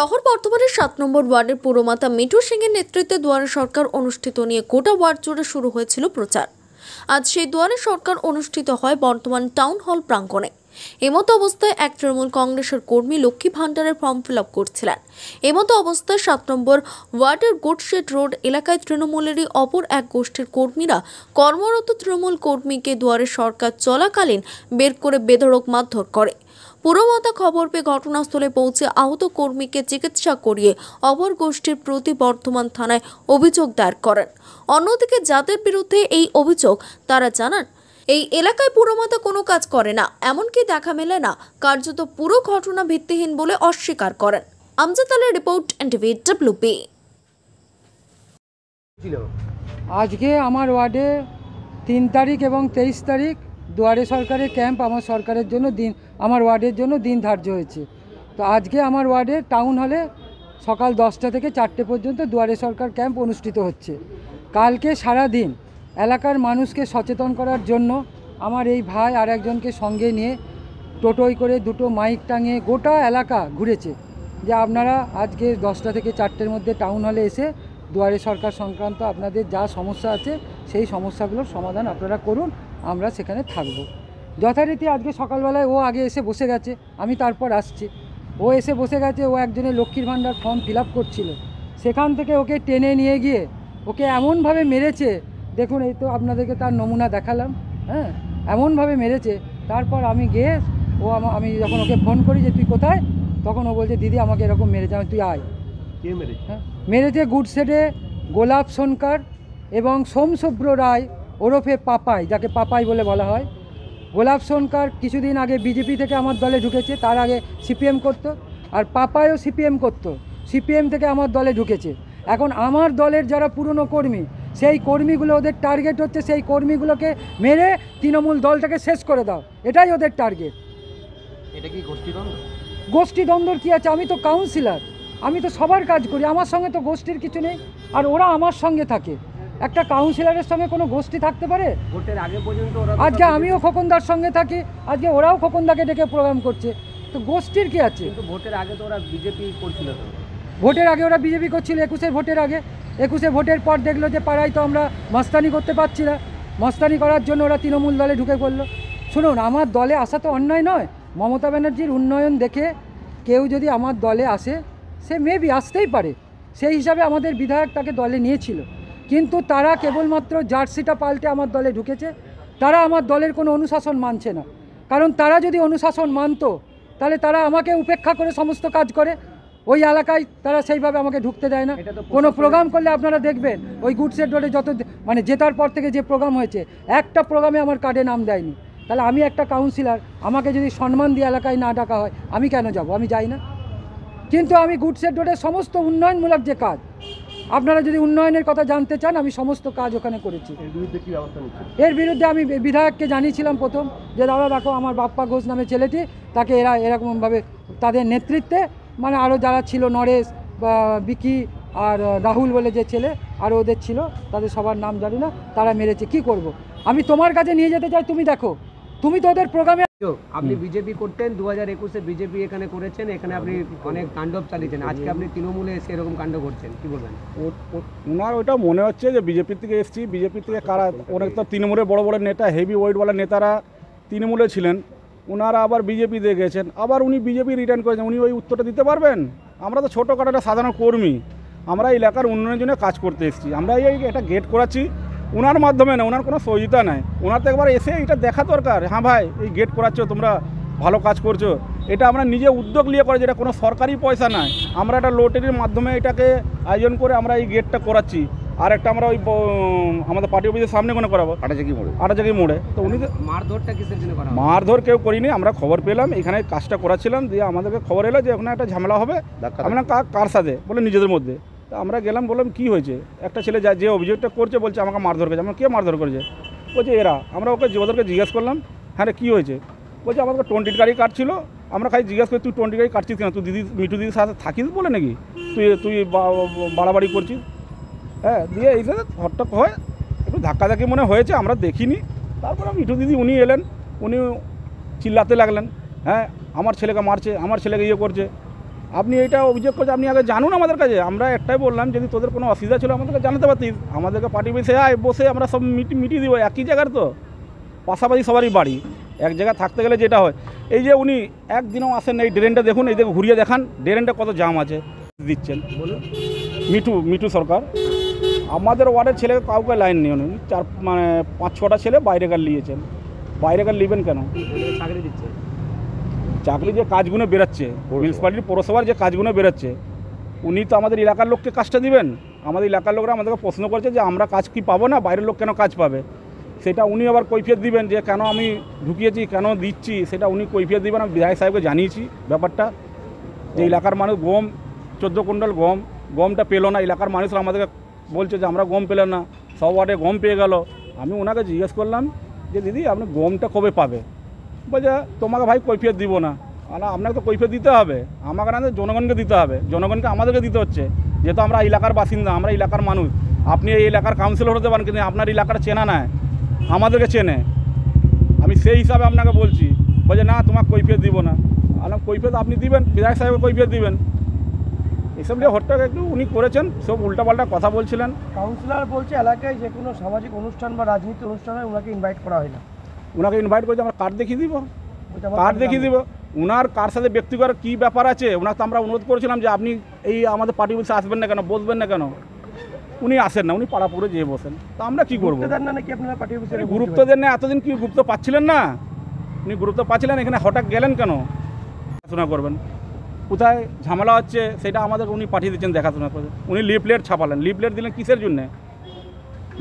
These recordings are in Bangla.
শহর বর্ধমানের সাত নম্বর ওয়ার্ডের পুরমাতা মিঠু সিং এর নেতৃত্বে দুয়ারে সরকার অনুষ্ঠিত নিয়ে গোটা ওয়ার্ড জুড়ে শুরু হয়েছিল প্রচার। আজ সেই দুয়ারে সরকার অনুষ্ঠিত হয় বর্তমান টাউন হল প্রাঙ্গণে। এমতো অবস্থায় এক তৃণমূল কংগ্রেসের কর্মী লক্ষ্মী ভান্ডারের ফর্ম ফিল আপ করছিলেন। এমতো অবস্থায় সাত নম্বর ওয়ার্ডের গুডশেড রোড এলাকায় তৃণমূলেরই অপর এক গোষ্ঠীর কর্মীরা কর্মরত তৃণমূল কর্মীকে দুয়ারে সরকার চলাকালীন বের করে বেধড়ক মারধর করে। পুরমাতা খবর পেয়ে ঘটনাস্থলে পৌঁছে আহত কর্মীকে চিকিৎসা করিয়ে অপর গোষ্ঠীর প্রতি বর্ধমান থানায় অভিযোগ দায়ের করেন। অন্যদিকে যাদের বিরুদ্ধে এই অভিযোগ তারা জানান এই এলাকায় পুরমাতা কোনো কাজ করে না এমনকি দেখা মেলে না কার্যত পুরো ঘটনা ভিত্তিহীন বলে অস্বীকার করেন। আমজাদ আলের রিপোর্ট এনটিভি ডাব্লিউপি আজকে আমার ওয়ার্ডে তিন তারিখ এবং তেইশ তারিখ দুয়ারে সরকারের ক্যাম্প আমার সরকারের জন্য দিন আমার ওয়ার্ডের জন্য দিন ধার্য হয়েছে। তো আজকে আমার ওয়ার্ডে টাউন হলে সকাল দশটা থেকে চারটে পর্যন্ত দুয়ারে সরকার ক্যাম্প অনুষ্ঠিত হচ্ছে। কালকে সারা দিন এলাকার মানুষকে সচেতন করার জন্য আমার এই ভাই আর একজনকে সঙ্গে নিয়ে টোটোয় করে দুটো মাইক টাঙিয়ে গোটা এলাকা ঘুরেছে। যে আপনারা আজকে দশটা থেকে চারটের মধ্যে টাউন হলে এসে দুয়ারে সরকার সংক্রান্ত আপনাদের যা সমস্যা আছে, সেই সমস্যাগুলোর সমাধান আপনারা করুন, আমরা সেখানে থাকব। যথারীতি আজকে সকালবেলায় ও আগে এসে বসে গেছে আমি তারপর আসছি। ও এসে বসে গেছে ও একজনের লক্ষ্মীর ভাণ্ডার ফর্ম ফিল আপ করছিল। সেখান থেকে ওকে টেনে নিয়ে গিয়ে ওকে এমনভাবে মেরেছে দেখুন এই তো আপনাদেরকে তার নমুনা দেখালাম হ্যাঁ? এমনভাবে মেরেছে তারপর আমি গিয়ে ও আমি যখন ওকে ফোন করি যে তুই কোথায়? তখন ও বলছে দিদি আমাকে এরকম মেরেছে আমি তুই আয়। কে মেরেছে? হ্যাঁ? মেরেছে গুডসেটে গোলাপ সোনকার এবং সোমশুভ্র রায় ওরফে পাপাই যাকে পাপাই বলে বলা হয়। গোলাপ সোনকার কিছুদিন আগে বিজেপি থেকে আমার দলে ঢুকেছে তার আগে সিপিএম করতো আর পাপায়ও সিপিএম করতো সিপিএম থেকে আমার দলে ঢুকেছে। এখন আমার দলের যারা পুরনো কর্মী সেই কর্মীগুলো ওদের টার্গেট হচ্ছে সেই কর্মীগুলোকে মেরে তৃণমূল দলটাকে শেষ করে দাও। এটাই ওদের টার্গেট এটা কি গোষ্ঠীদ্বন্দ্ব গোষ্ঠী দ্বন্দ্বর কী আছে? আমি তো কাউন্সিলর আমি তো সবার কাজ করি আমার সঙ্গে তো গোষ্ঠীর কিছু নেই আর ওরা আমার সঙ্গে থাকে। একটা কাউন্সিলরের সঙ্গে কোনো গোষ্ঠী থাকতে পারে? ভোটের আগে পর্যন্ত আজকে আমিও খোকনদার সঙ্গে থাকি আজকে ওরাও খোকনদাকে ডেকে প্রোগ্রাম করছে। তো গোষ্ঠীর কি আছে? কিন্তু ভোটের আগে তো ওরা বিজেপি করছিল ভোটের আগে ওরা বিজেপি করছিল একুশের ভোটের আগে। একুশে ভোটের পর দেখল যে পাড়ায় তো আমরা মাস্তানি করতে পারছি না। মাস্তানি করার জন্য ওরা তৃণমূল দলে ঢুকে পড়ল। শুনুন আমার দলে আসা তো অন্যায় নয়। মমতা ব্যানার্জির উন্নয়ন দেখে কেউ যদি আমার দলে আসে সে মেবি আসতেই পারে। সেই হিসাবে আমাদের বিধায়ক তাকে দলে নিয়েছিল। কিন্তু তারা কেবলমাত্র জার্সিটা পাল্টে আমার দলে ঢুকেছে। তারা আমার দলের কোনো অনুশাসন মানছে না। কারণ তারা যদি অনুশাসন মানতো তাহলে তারা আমাকে উপেক্ষা করে সমস্ত কাজ করে। ওই এলাকায় তারা সেইভাবে আমাকে ঢুকতে দেয় না। কোনো প্রোগ্রাম করলে আপনারা দেখবেন ওই গুডসের রোডে যত মানে জেতার পর থেকে যে প্রোগ্রাম হয়েছে একটা প্রোগ্রামে আমার কার্ডে নাম দেয়নি। তাহলে আমি একটা কাউন্সিলর আমাকে যদি সম্মান দিয়ে এলাকায় না ডাকা হয় আমি কেন যাব? আমি যাই না। কিন্তু আমি গুডসের রোডের সমস্ত উন্নয়নমূলক যে কাজ আপনারা যদি উন্নয়নের কথা জানতে চান আমি সমস্ত কাজ ওখানে করেছি। এর বিরুদ্ধে আমি বিধায়ককে জানিয়েছিলাম প্রথম যে দাদা দেখো আমার বাপ্পা ঘোষ নামে ছেলেটি তাকে এরা এরকমভাবে তাদের নেতৃত্বে মানে আরও যারা ছিল নরেশ বা বিকি আর রাহুল বলে যে ছেলে আর ওদের ছিল তাদের সবার নাম জানি না তারা মেরেছে কি করব। আমি তোমার কাছে নিয়ে যেতে চাই তুমি দেখো। তুমি তো ওদের প্রোগ্রামে আপনি বিজেপি করতেন দু হাজার একুশে বিজেপি এখানে করেছেন এখানে আপনি অনেক তাণ্ডব চালিয়েছেন। আজকে আপনি তৃণমূলে এসে এরকম কাণ্ড করছেন কি বলবেন? ওনার ওইটা মনে হচ্ছে যে বিজেপি থেকে এসছি বিজেপি থেকে কারা অনেক তো তৃণমূলের বড় বড় নেতা হেভি ওয়েটওয়ালা নেতারা তৃণমূলে ছিলেন ওনারা আবার বিজেপি দিয়ে গেছেন আবার উনি বিজেপি রিটার্ন করেছেন উনি ওই উত্তরটা দিতে পারবেন? আমরা তো ছোটোখাটো একটা সাধারণ কর্মী আমরা এই এলাকার উন্নয়নের জন্য কাজ করতে এসেছি আমরা এই এটা গেট করাচ্ছি ওনার মাধ্যমে না ওনার কোনো সহযোগিতা নাই। ওনার তো একবার এসে এটা দেখা দরকার। হ্যাঁ ভাই এই গেট করাচ্ছ তোমরা ভালো কাজ করছ। এটা আমরা নিজে উদ্যোগ নিয়ে করে যেটা কোনো সরকারি পয়সা নাই। আমরা একটা লোটারির মাধ্যমে এটাকে আয়োজন করে আমরা এই গেটটা করাচ্ছি। আর একটা আমরা ওই আমাদের পার্টি অফিসের সামনে কোনো করাবো। আটাচাকি মোড়ে। আটাচাকি মোড়ে। তো উনি মারধরটা কিসের জন্য করা মারধর কেউ করিনি আমরা খবর পেলাম। এখানে কাজটা করাচ্ছিলাম দিয়ে আমাদেরকে খবর এলো যে ওখানে একটা ঝামেলা হবে। আমরা কা- কার সাথে? বলে নিজেদের মধ্যে। তো আমরা গেলাম, বললাম, কি হয়েছে? একটা ছেলে যা যে অভিযোগটা করছে, বলছে, আমাকে মারধর করেছে। আমরা, কে মারধর করেছে? বলছে, এরা। আমরা ওকে ওদেরকে জিজ্ঞেস করলাম হ্যাঁ রে, কী হয়েছে? বলছে আমাকে টোয়েন্টি গাড়ি কাটছিল। আমরা খালি জিজ্ঞেস করি, তুই টোয়েন্টি গাড়ি কাটছিস কেন? তুই দিদি, মিঠু দিদির সাথে থাকিস বলে নাকি? তুই তুই বাড়াবাড়ি করছিস? হ্যাঁ দিয়ে এই হট্টক হয় একটু ধাক্কাধাক্কি মনে হয়েছে, আমরা দেখিনি। তারপরে মিঠু দিদি, উনি এলেন, উনি চিল্লাতে লাগলেন হ্যাঁ আমার ছেলেকে মারছে, আমার ছেলেকে ইয়ে করছে। আপনি এটা অভিযোগ করছে আপনি আগে জানুন আমাদের কাছে। আমরা একটাই বললাম যদি তোদের কোনো অসুবিধা ছিল আমাদেরকে জানাতে পারতিস। আমাদেরকে পার্টি বেসে আয় বসে আমরা সব মিটি মিটিয়ে দিব। একই জায়গার তো। পাশাপাশি সবারই বাড়ি। এক জায়গায় থাকতে গেলে যেটা হয়। এই যে উনি একদিনও আসেন এই ড্রেনটা দেখুন এই দেখে ঘুরিয়ে দেখান ড্রেনটা কত জাম আছে। দিচ্ছেন। বলুন। মিঠু মিঠু সরকার। আমাদের ওয়ার্ডের ছেলে কাউকে লাইন নিয়ে উনি চার মানে পাঁচ ছটা ছেলে বাইরেকার নিয়েছেন। বাইরেকার নেবেন কেন? চাকরি দিচ্ছে। চাকরি যে কাজগুলো বেরোচ্ছে মিউনিসিপ্যালিটির পৌরসভার যে কাজগুলো বেরোচ্ছে উনি তো আমাদের এলাকার লোককে কাজটা দিবেন। আমাদের এলাকার লোকরা আমাদেরকে প্রশ্ন করছে যে আমরা কাজ কি পাবো না? বাইরের লোক কেন কাজ পাবে? সেটা উনি আবার কৈফিয়ত দিবেন যে কেন আমি ঢুকিয়েছি? কেন দিচ্ছি? সেটা উনি কৈফিয়ত দিবেন। আমি বিধায়ক সাহেবকে জানিয়েছি ব্যাপারটা। যে এলাকার মানুষ গম চোদ্দ কুইন্টাল গম গমটা পেল না। এলাকার মানুষরা আমাদেরকে বলছে যে আমরা গম পেলাম না। সব ওয়ার্ডে গম পেয়ে গেল। আমি ওনাকে জিজ্ঞেস করলাম যে দিদি আপনি গমটা কবে পাবে? বলছে, তোমাকে ভাই কৈফিয়ত দিব না। না আপনাকে তো কৈফিয়ত দিতে হবে। আমাকে না জনগণকে দিতে হবে। জনগণকে আমাদেরকে দিতে হচ্ছে। যেহেতু আমরা এলাকার বাসিন্দা, আমরা এলাকার মানুষ, আপনি এই এলাকার কাউন্সিলর হতে পারেন, কিন্তু আপনার এলাকার চেনা নাই। আমাদেরকে চেনে। আমি সেই হিসাবে আপনাকে বলছি। বলছে, না, তোমাকে কৈফিয়ত দিব না। আলাম কৈফিয়ত আপনি দিবেন, বিধায়ক সাহেবকে কৈফিয়ত দিবেন। এসব নিয়ে হট্টাক একটু উনি করেছেন, সব উল্টাপাল্টা কথা বলছিলেন। কাউন্সিলর বলছে, এলাকায় যে কোনো সামাজিক অনুষ্ঠান বা রাজনীতি অনুষ্ঠানে ওনাকে ইনভাইট করা হয় না। ওনাকে ইনভাইট করেছে আমরা কার্ড দেখিয়ে দিব। কার্ড দেখিয়ে। দিব। ওনার কার সাথে ব্যক্তিগত কী ব্যাপার আছে ওনাকে তো আমরা অনুরোধ করেছিলাম যে আপনি এই আমাদের পার্টি বসে আসবেন না কেন বসবেন না কেন? উনি আসেন না উনি পাড়াপুরে যেয়ে বসেন। তা আমরা কি করব? গুরুত্ব দেন না এতদিন কি গুরুত্ব পাচ্ছিলেন না? উনি গুরুত্ব পাচ্ছিলেন এখানে হঠাৎ গেলেন কেন? দেখাশোনা করবেন। কোথায় ঝামেলা হচ্ছে সেটা আমাদের উনি পাঠিয়ে দিচ্ছেন দেখাশোনা করে। উনি লিফলেট ছাপালেন। লিফলেট দিলেন কিসের জন্যে?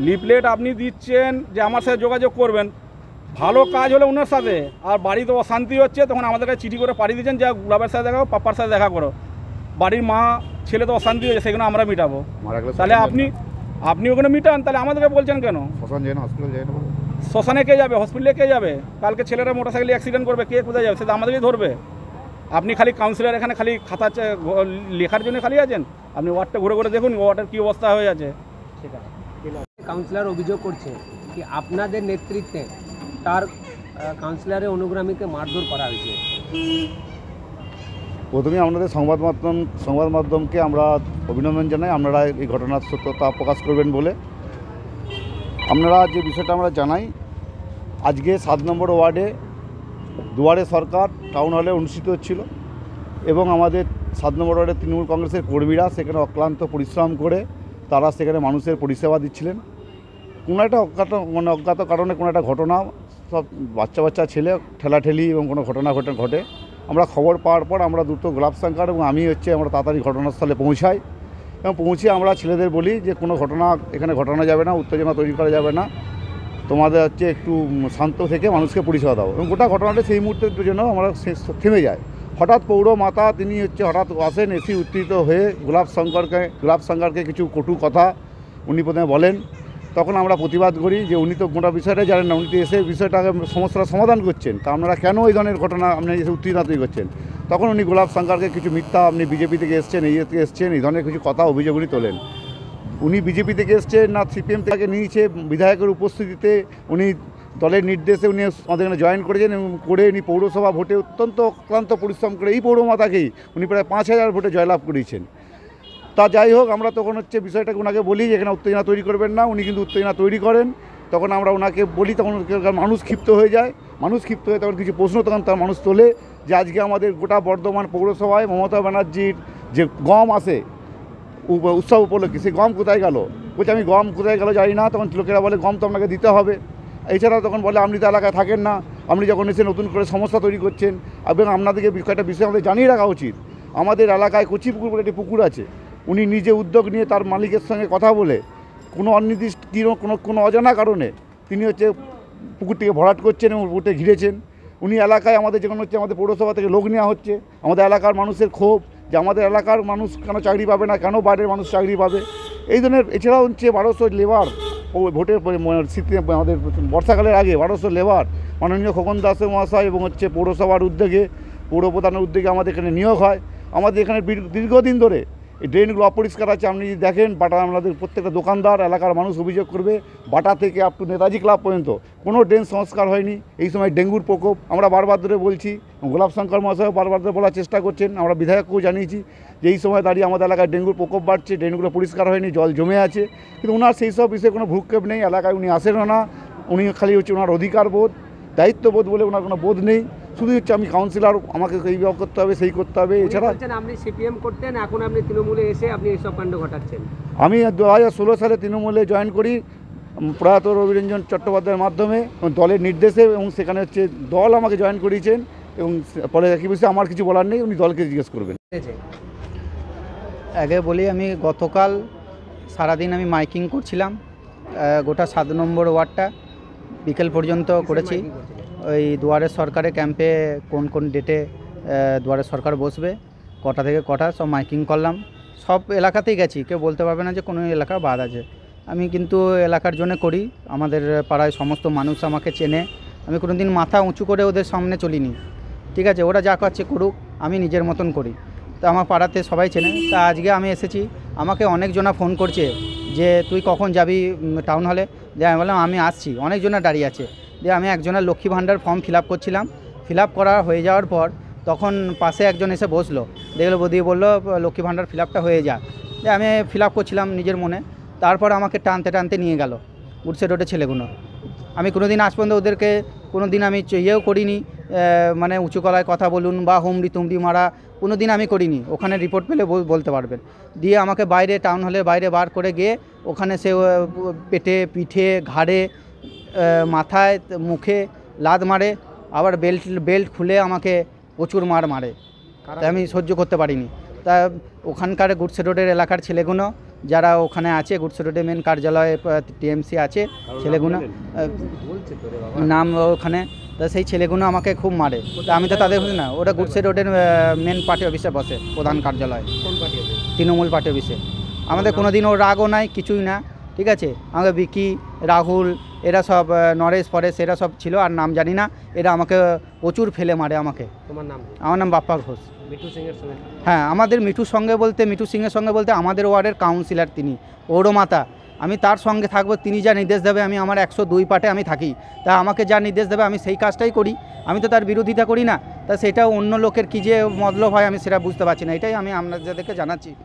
লিফলেট আপনি দিচ্ছেন যে আমার সাথে যোগাযোগ করবেন। ভালো কাজ হলে ওনার সাথে আর বাড়িতে অশান্তি হচ্ছে তখন আমাদেরকে চিঠি করে পাঠিয়ে দিচ্ছেন যে গুলাবের সাথে দেখা করো, পাপ্পার সাথে দেখা করো। বাড়ির মা ছেলে তো অশান্তি হয়েছে সেগুলো আমরা মিটাবো। তাহলে আপনি আপনি ওখানে মিটান তাহলে আমাদেরকে বলছেন কেন? শ্মশান যায় না হসপিটাল যায় না বলে? শ্মশানে কে যাবে? হসপিটালে কে যাবে? কালকে ছেলেরা মোটরসাইকেলে অ্যাক্সিডেন্ট করবে কে কোথায় যাবে? সেটা আমাদেরই ধরবে। আপনি খালি কাউন্সিলর এখানে খালি খাতা লেখার জন্য খালি আছেন? আপনি ওয়ার্ডটা ঘুরে ঘুরে দেখুন ওয়ার্ডের কী অবস্থা হয়ে আছে। ঠিক আছে। কাউন্সিলর অভিযোগ করছে কি আপনাদের নেতৃত্বে তার কাউন্সিলরের অনুগ্রামীকে মারধর করা হয়েছে। প্রথমে আপনাদের সংবাদ মাধ্যম, সংবাদ মাধ্যমকে আমরা অভিনন্দন জানাই। আপনারা এই ঘটনার সত্যতা প্রকাশ করবেন বলে। আপনারা যে বিষয়টা আমরা জানাই, আজকে সাত নম্বর ওয়ার্ডে দুয়ারে সরকার টাউন হলে অনুষ্ঠিত হচ্ছিল এবং আমাদের সাত নম্বর ওয়ার্ডের তৃণমূল কংগ্রেসের কর্মীরা সেখানে অক্লান্ত পরিশ্রম করে তারা সেখানে মানুষের পরিষেবা দিচ্ছিলেন। কোনো একটা অজ্ঞাত মানে অজ্ঞাত কারণে কোনো একটা ঘটনা সব বাচ্চা বাচ্চা, ছেলে, ঠেলাঠেলি এবং কোনো ঘটনা ঘটে ঘটে। আমরা খবর পাওয়ার পর আমরা দ্রুত গোলাপ সাংকার এবং আমি হচ্ছে আমরা তাড়াতাড়ি ঘটনাস্থলে পৌঁছাই। এবং পৌঁছে আমরা ছেলেদের বলি যে, কোনো ঘটনা এখানে ঘটানো যাবে না, উত্তেজনা তৈরি করা যাবে না। তোমাদের হচ্ছে একটু শান্ত থেকে মানুষকে পরিষেবা দাও। এবং গোটা ঘটনাটা সেই মুহূর্তের জন্য আমরা থেমে যায়। হঠাৎ পৌর মাতা তিনি হচ্ছে হঠাৎ আসেন, এসি উত্তীত হয়ে গোলাপ শঙ্করকে গোলাপ শঙ্করকে কিছু কটু কথা উনি প্রথমে বলেন। তখন আমরা প্রতিবাদ করি যে উনি তো গোটা বিষয়টা জানেন না, উনি তো এসে বিষয়টাকে সমস্যার সমাধান করছেন। তা আপনারা কেন এই ধরনের ঘটনা আপনি এসে উত্তীর্ণ তৈরি করছেন? তখন উনি গোলাপ শঙ্করকে কিছু মিথ্যা আপনি বিজেপি থেকে এসছেন, এই থেকে এসছেন, এই ধরনের কিছু কথা অভিযোগ উনি তোলেন। উনি বিজেপি থেকে এসছেন না, সিপিএম থেকে নিয়েছে, বিধায়কের উপস্থিতিতে উনি দলের নির্দেশে উনি আমাদের এখানে জয়েন করেছেন এবং করে উনি পৌরসভা ভোটে অত্যন্ত অক্লান্ত পরিশ্রম করে এই পৌরমাতাকেই উনি প্রায় পাঁচ হাজার ভোটে জয়লাভ করেছেন। তা যাই হোক, আমরা তখন হচ্ছে বিষয়টাকে ওনাকে বলি এখানে উত্তেজনা তৈরি করবেন না, উনি কিন্তু উত্তেজনা তৈরি করেন। তখন আমরা ওনাকে বলি, তখন মানুষ ক্ষিপ্ত হয়ে যায়। মানুষ ক্ষিপ্ত হয়ে তখন কিছু প্রশ্ন তখন তার মানুষ তোলে যে আজকে আমাদের গোটা বর্ধমান পৌরসভায় মমতা ব্যানার্জির যে গম আসে উৎসব উপলক্ষে, সেই গম কোথায় গেল? বলছে, আমি গম কোথায় গেল জানি না। তখন লোকেরা বলে, গম তো আপনাকে দিতে হবে। এছাড়া তখন বলে, আপনি তো এলাকায় থাকেন না। আপনি যখন এসে নতুন করে সমস্যা তৈরি করছেন, এবং আপনাদেরকে বিষয়টা বিষয় আমাদের জানিয়ে রাখা উচিত। আমাদের এলাকায় কচি পুকুর বলে একটি পুকুর আছে। উনি নিজে উদ্যোগ নিয়ে তার মালিকের সঙ্গে কথা বলে, কোনো অনির্দিষ্ট কিনো কোনো কোনো অজানা কারণে তিনি হচ্ছে পুকুরটিকে ভরাট করছেন এবং পুকুরটি ঘিরেছেন। উনি এলাকায় আমাদের যেমন হচ্ছে আমাদের পৌরসভা থেকে লোক নেওয়া হচ্ছে। আমাদের এলাকার মানুষের ক্ষোভ যে আমাদের এলাকার মানুষ কেন চাকরি পাবে না, কেন বাইরের মানুষ চাকরি পাবে? এই ধরনের এছাড়াও হচ্ছে বারোশো লেবার ও ভোটের শীতে আমাদের বর্ষাকালের আগে বারোশো লেবার মাননীয় খোকন দাস মহাশয় এবং হচ্ছে পৌরসভার উদ্যোগে পৌর প্রধানের উদ্যোগে আমাদের এখানে নিয়োগ হয়। আমাদের এখানে দীর্ঘদিন ধরে এই ড্রেনগুলো অপরিষ্কার আছে, আপনি যদি দেখেন, বাটা আমাদের প্রত্যেকটা দোকানদার, এলাকার মানুষ অভিযোগ করবে, বাটা থেকে আপ টু নেতাজি ক্লাব পর্যন্ত কোনো ড্রেন সংস্কার হয়নি। এই সময় ডেঙ্গুর প্রকোপ, আমরা বারবার ধরে বলছি, গোলাপ শঙ্কর মহাশয় বারবার ধরে বলার চেষ্টা করছেন, আমরা বিধায়ককেও জানিয়েছি যে এই সময় দাঁড়িয়ে আমাদের এলাকায় ডেঙ্গুর প্রকোপ বাড়ছে ড্রেনগুলো পরিষ্কার হয়নি, জল জমে আছে। কিন্তু ওনার সেই সব বিষয়ে কোনো ভ্রুক্ষেপ নেই, এলাকায় উনি আসেনও না, উনি খালি হচ্ছে ওনার অধিকার বোধ, দায়িত্ববোধ বলে ওনার কোনো বোধ নেই। শুধু হচ্ছে আমি কাউন্সিলর আমাকে এই করতে হবে সেই করতে হবে এছাড়া আপনি সিপিএম করতেন এখন আপনি তৃণমূলে এসে আপনি এইসব কাণ্ড ঘটাচ্ছেন আমি দু হাজার ষোলো সালে তৃণমূলে জয়েন করি প্রয়াত রবিরঞ্জন চট্টোপাধ্যায়ের মাধ্যমে এবং দলের নির্দেশে এবং সেখানে হচ্ছে দল আমাকে জয়েন করিয়েছেন এবং পরে একই বিষয়ে আমার কিছু বলার নেই উনি দলকে জিজ্ঞেস করবেন। আগে বলি আমি গতকাল সারাদিন আমি মাইকিং করছিলাম গোটা সাত নম্বর ওয়ার্ডটা বিকেল পর্যন্ত করেছি? ওই দুয়ারে সরকারের ক্যাম্পে কোন কোন ডেটে দুয়ারে সরকার বসবে, কটা থেকে কটা, সব মাইকিং করলাম। সব এলাকাতেই গেছি, কেউ বলতে পারবে না যে কোনো এলাকা বাদ আছে। আমি কিন্তু এলাকার জন্য করি, আমাদের পাড়ায় সমস্ত মানুষ আমাকে চেনে। আমি কোনো দিন মাথা উঁচু করে ওদের সামনে চলিনি। ঠিক আছে, ওরা যা করছে করুক, আমি নিজের মতন করি। তা আমার পাড়াতে সবাই চেনে। তা আজকে আমি এসেছি, আমাকে অনেকজনা ফোন করছে যে, তুই কখন যাবি টাউন হলে দিয়ে আমি বললাম, আমি আসছি। অনেকজনা দাঁড়িয়ে আছে। দিয়ে আমি একজনের লক্ষ্মী ভাণ্ডার ফর্ম ফিল করছিলাম। ফিল করা হয়ে যাওয়ার পর তখন পাশে একজন এসে বসল। দেখল দিয়ে বলল, লক্ষ্মী ভাণ্ডার ফিল আপটা হয়ে যা দিয়ে আমি ফিল করছিলাম নিজের মনে। তারপর আমাকে টানতে টানতে নিয়ে গেল উড়সে রোডে ছেলেগুলো। আমি কোনো দিন আজ পর্যন্ত ওদেরকে কোনো দিন আমি ইয়েও করিনি মানে উঁচু কলায় কথা বলুন বা হুমড়ি তুমড়ি মারা কোনো দিন আমি করিনি। ওখানে রিপোর্ট পেলে বল- বলতে পারবেন। দিয়ে আমাকে বাইরে টাউন হলে বাইরে বার করে গিয়ে ওখানে সে পেটে, পিঠে, ঘাড়ে মাথায় মুখে লাদ মারে আবার বেল্ট বেল্ট খুলে আমাকে প্রচুর মার মারে। তাই আমি সহ্য করতে পারিনি। তা ওখানকার গুডসে রোডের এলাকার ছেলেগুলো যারা ওখানে আছে গুডসে রোডে মেন কার্যালয়ে টিএমসি আছে ছেলেগুলো নাম ওখানে তা সেই ছেলেগুলো আমাকে খুব মারে। তা আমি তো তাদের না ওরা গুডসে রোডের মেন পার্টি অফিসে বসে প্রধান কার্যালয়। তৃণমূল পার্টি অফিসে আমাদের কোনো দিন ওর রাগও নাই কিছুই না ঠিক আছে? আমাকে বিকি রাহুল এরা সব নরেশ ফরেশ এরা সব ছিল আর নাম জানি না। এরা আমাকে প্রচুর ফেলে মারে আমাকে। তোমার নাম আমার নাম বাপ্পা ঘোষ। মিঠু সিং এর সঙ্গে? হ্যাঁ আমাদের মিঠুর সঙ্গে বলতে মিঠু সিংয়ের সঙ্গে বলতে আমাদের ওয়ার্ডের কাউন্সিলর তিনি পৌরমাতা আমি তার সঙ্গে থাকব তিনি যা নির্দেশ দেবে আমি আমার একশো দুই পাটে আমি থাকি। তা আমাকে যা নির্দেশ দেবে আমি সেই কাজটাই করি। আমি তো তার বিরোধিতা করি না। তা সেটা অন্য লোকের কী যে মতলব হয় আমি সেটা বুঝতে পারছি না। এটাই আমি আপনাদেরকে জানাচ্ছি।